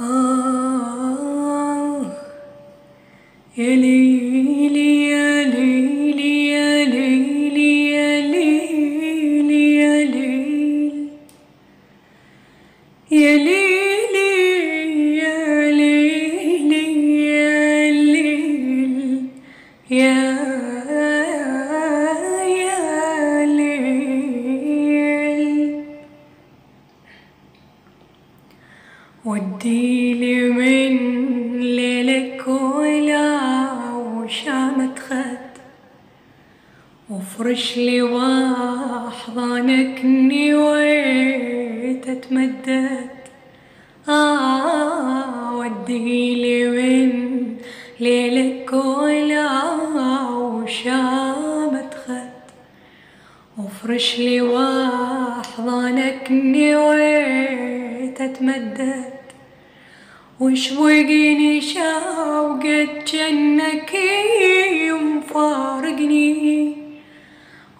آه يا وديلي من ليلك ولا وشامت خد وفرش لي واحضانك نويت اتمدد آه وديلي من ليلك ولا وشامت خد وفرش لي واحضانك نويت اتمدد وشوقني شوقت جنك ومفارقني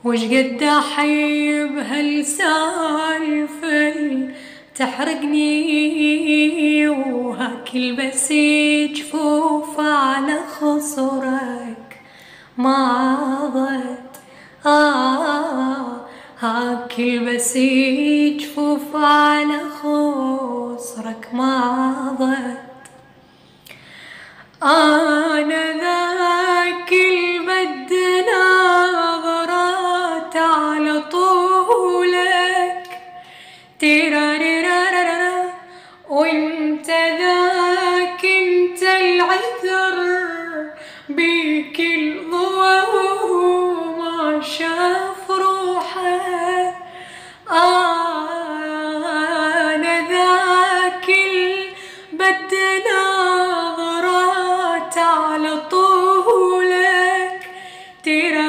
وش قد احيب هالسالفة تحرقني وهاكل بس جفوف على خصرك ما ضت آه هاكل بس جفوف على خصرك ما ضت أنا ذاك البد ناظرات على طولك. تيراريرارارا وانت ذاك انت العذر بيك الضوء ما شاف روحه أنا ذاك البد تيراريرارارا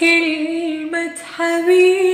كلمة حبيب.